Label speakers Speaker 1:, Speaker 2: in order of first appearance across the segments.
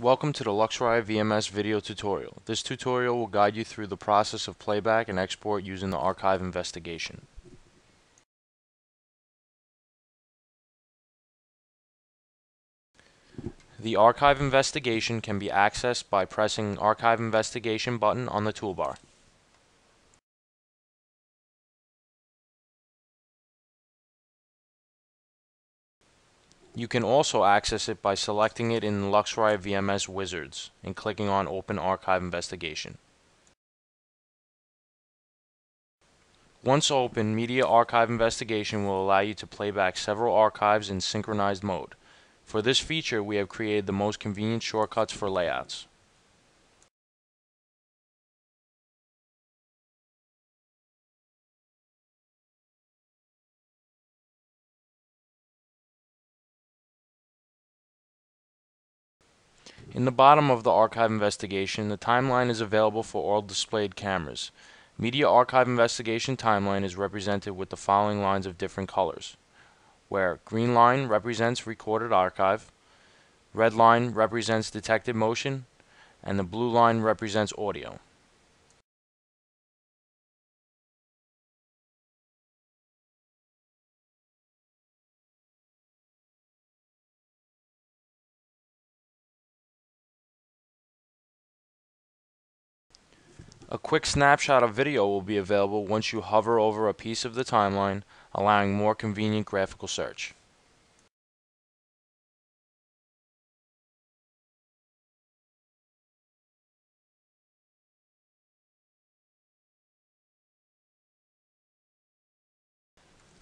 Speaker 1: Welcome to the Luxriot VMS video tutorial. This tutorial will guide you through the process of playback and export using the archive investigation. The archive investigation can be accessed by pressing archive investigation button on the toolbar. You can also access it by selecting it in Luxriot VMS Wizards and clicking on Open Archive Investigation. Once open, Media Archive Investigation will allow you to play back several archives in synchronized mode. For this feature, we have created the most convenient shortcuts for layouts. In the bottom of the archive investigation, the timeline is available for all displayed cameras. Media Archive Investigation timeline is represented with the following lines of different colors, where green line represents recorded archive, red line represents detected motion, and the blue line represents audio. A quick snapshot of video will be available once you hover over a piece of the timeline, allowing more convenient graphical search.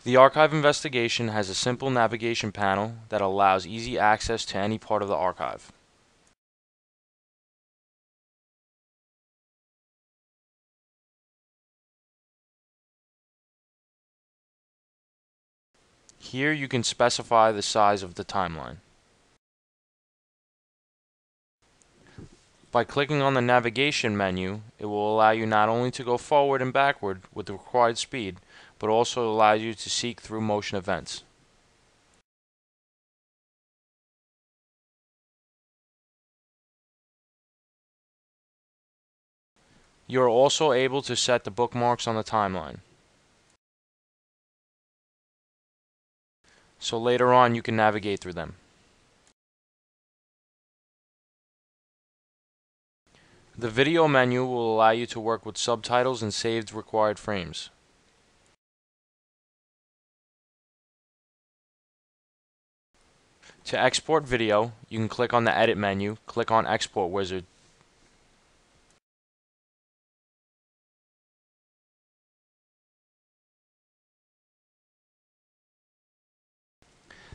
Speaker 1: The archive investigation has a simple navigation panel that allows easy access to any part of the archive. Here you can specify the size of the timeline. By clicking on the navigation menu, it will allow you not only to go forward and backward with the required speed, but also allows you to seek through motion events. You are also able to set the bookmarks on the timeline. So later on you can navigate through them. The video menu will allow you to work with subtitles and saved required frames. To export video, you can click on the Edit menu, click on Export Wizard,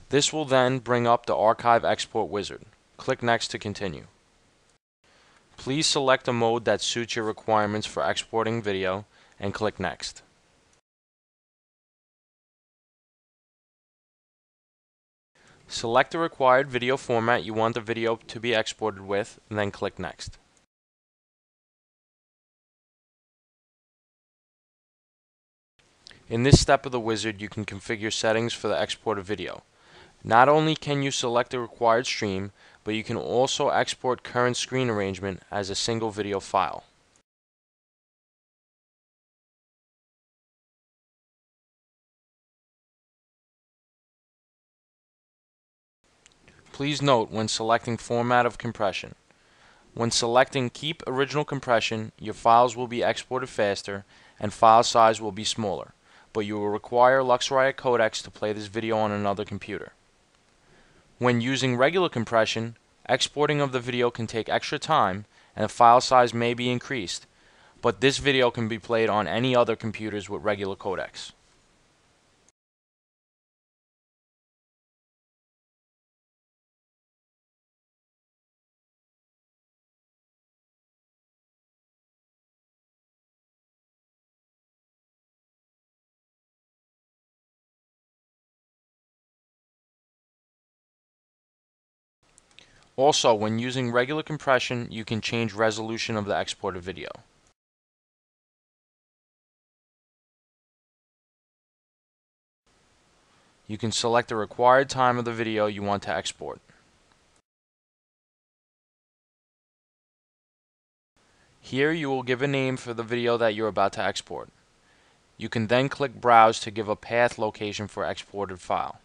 Speaker 1: This will then bring up the Archive Export Wizard. Click Next to continue. Please select a mode that suits your requirements for exporting video and click Next. Select the required video format you want the video to be exported with, and then click Next. In this step of the wizard, you can configure settings for the export of video. Not only can you select the required stream, but you can also export current screen arrangement as a single video file. Please note when selecting format of compression. When selecting keep original compression, your files will be exported faster and file size will be smaller, but you will require Luxriot codecs to play this video on another computer. When using regular compression, exporting of the video can take extra time and the file size may be increased, but this video can be played on any other computers with regular codecs. Also, when using regular compression, you can change resolution of the exported video. You can select the required time of the video you want to export. Here you will give a name for the video that you're about to export. You can then click Browse to give a path location for exported file.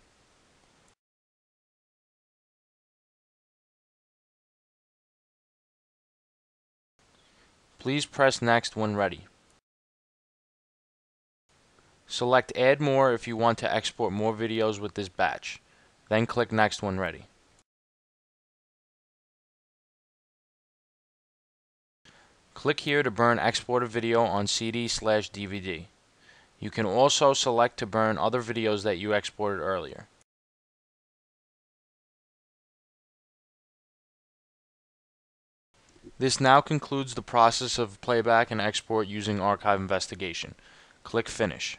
Speaker 1: Please press Next when ready. Select Add More if you want to export more videos with this batch. Then click Next when ready. Click here to burn exported video on CD slash DVD. You can also select to burn other videos that you exported earlier. This now concludes the process of playback and export using Archive Investigation. Click Finish.